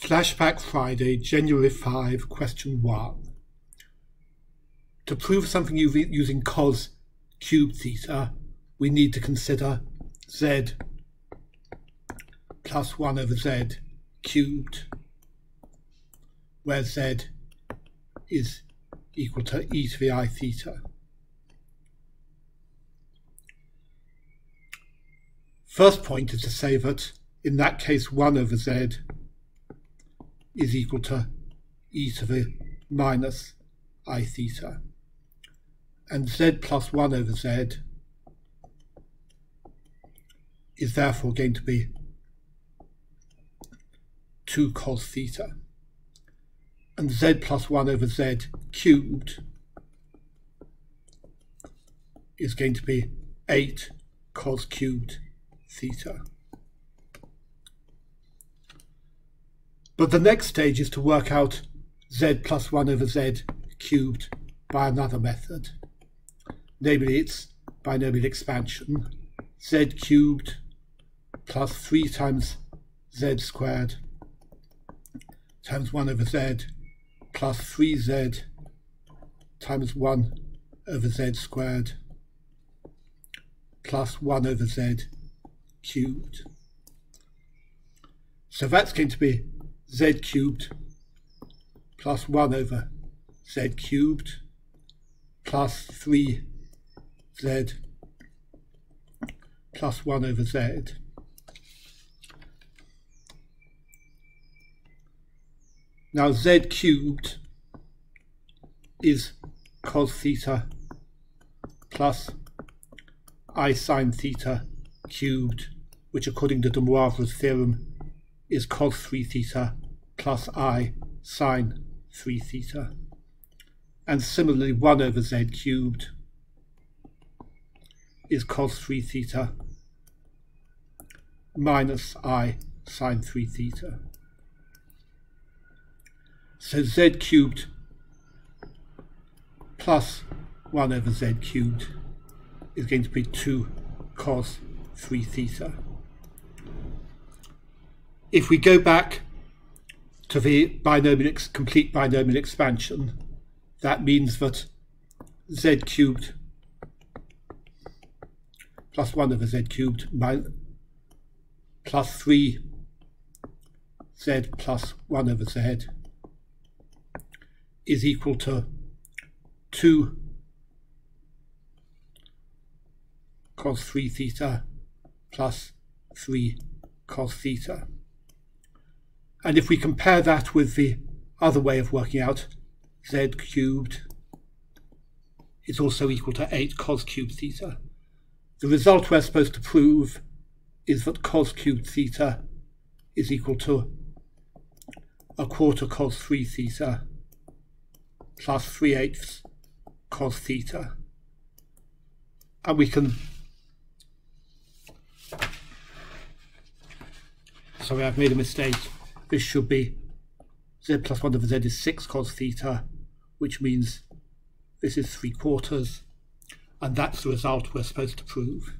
Flashback Friday, January 5, question 1. To prove something using cos cubed theta, we need to consider z plus 1 over z cubed, where z is equal to e to the i theta. First point is to say that in that case 1 over z is equal to e to the minus i theta. And z plus 1 over z is therefore going to be 2 cos theta. And z plus 1 over z cubed is going to be 8 cos cubed theta. But the next stage is to work out z plus 1 over z cubed by another method. Namely, it's binomial expansion. z cubed plus 3 times z squared times 1 over z plus 3z times 1 over z squared plus 1 over z cubed. So that's going to be z cubed plus 1 over z cubed plus 3z plus 1 over z. Now z cubed is cos theta plus i sine theta cubed, which according to de Moivre's theorem is cos 3 theta plus i sine 3 theta. And similarly, 1 over z cubed is cos 3 theta minus i sine 3 theta. So z cubed plus 1 over z cubed is going to be 2 cos 3 theta if we go back to the binomial complete binomial expansion, that means that z cubed plus 1 over z cubed plus 3 z plus 1 over z is equal to 2 cos 3 theta plus 3 cos theta. And if we compare that with the other way of working out z cubed is also equal to 8 cos cubed theta. The result we're supposed to prove is that cos cubed theta is equal to a quarter cos 3 theta plus 3 eighths cos theta. And we can sorry I've made a mistake this should be z plus 1 over z is 6 cos theta, which means this is 3 quarters, and that's the result we're supposed to prove.